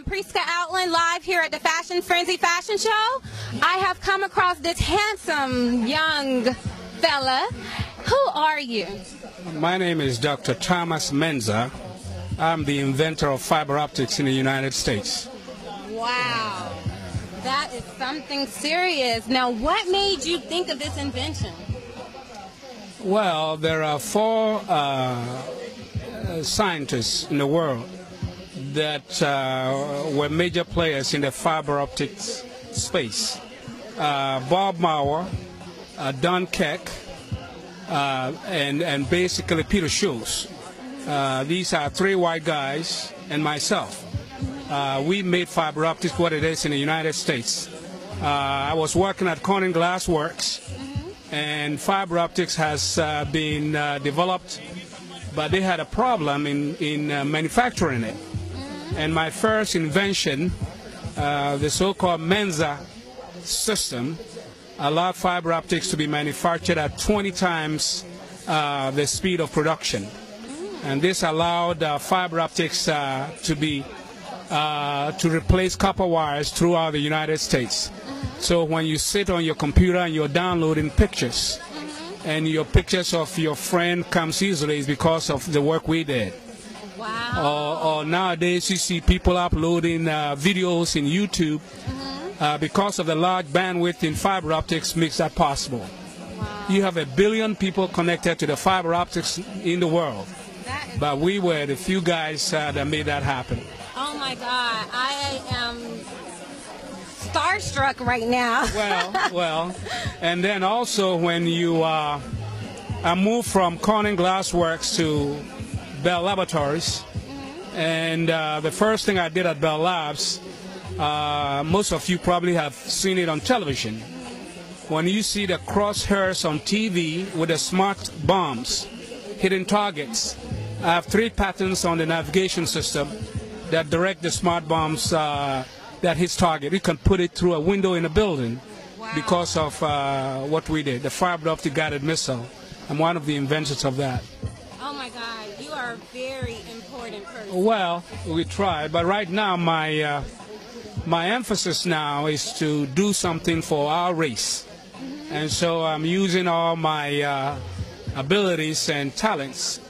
again, Priska Outland live here at the Fashion Frenzy Fashion Show. I have come across this handsome young fella. Who are you? My name is Dr. Thomas Mensah. I'm the inventor of fiber optics in the United States. Wow. That is something serious. Now, what made you think of this invention? Well, there are four uh, scientists in the world that uh, were major players in the fiber optics space. Uh, Bob Maurer, uh, Don Keck, uh, and, and basically Peter Schultz. Uh, these are three white guys and myself. Uh, we made fiber optics what it is in the United States. I was working at Corning Glass Works, and fiber optics has been developed but they had a problem in, in manufacturing it. And my first invention, uh, the so-called Mensah system, allowed fiber optics to be manufactured at 20 times uh, the speed of production. And this allowed uh, fiber optics uh, to be uh, to replace copper wires throughout the United States. So when you sit on your computer and you're downloading pictures, and your pictures of your friend comes easily is because of the work we did. Wow. Or, or nowadays you see people uploading uh, videos in YouTube mm-hmm. uh, because of the large bandwidth in fiber optics makes that possible. Wow. You have a billion people connected to the fiber optics in the world. But we were the few guys uh, that made that happen. Oh my God. I am starstruck right now. well, well, and then also when you uh, I moved from Corning Glass Works to Bell Laboratories, and uh, the first thing I did at Bell Labs, uh, most of you probably have seen it on television. When you see the crosshairs on TV with the smart bombs hitting targets, I have three patterns on the navigation system that direct the smart bombs uh, that hits target. You can put it through a window in a building wow. because of uh, what we did, the fiber optic guided missile. I'm one of the inventors of that. My God, you are a very important person. Well, we try, but right now my uh, my emphasis now is to do something for our race, mm-hmm. and so I'm using all my uh, abilities and talents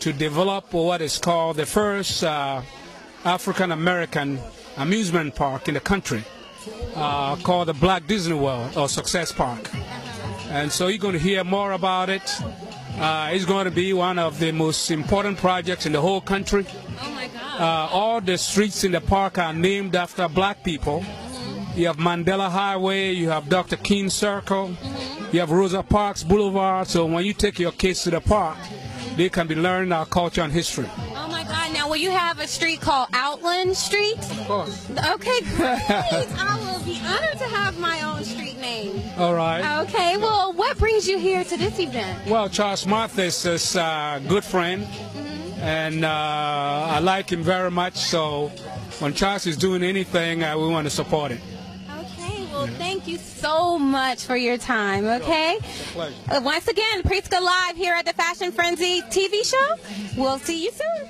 to develop what is called the first uh, African American amusement park in the country uh, called the Black Disney World or Success Park. And so you're going to hear more about it. Uh, it's going to be one of the most important projects in the whole country. Oh my God. Uh, all the streets in the park are named after black people. You have Mandela Highway, you have Dr. King Circle, mm-hmm. you have Rosa Parks Boulevard. So when you take your kids to the park, they can be learning our culture and history. Now, will you have a street called Outland Street? Of course. Okay, great. I will be honored to have my own street name. All right. Okay. Well, what brings you here to this event? Well, Charles Mathis is a good friend, mm-hmm. and uh, I like him very much. So, when Charles is doing anything, uh, we want to support it. Okay, well, thank you so much for your time, okay? Pleasure. Uh, once again, Priska Live here at the Fashion Frenzy TV show. We'll see you soon.